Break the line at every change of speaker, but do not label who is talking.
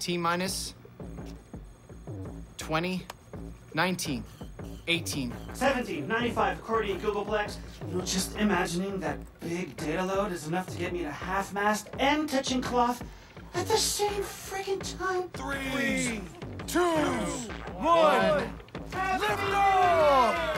T minus 20, 19, 18.
17, 95, accordion, googolplex. You know, just imagining that big data load is enough to get me to half mast and touching cloth at the same freaking time.
Three, two, one, lift off!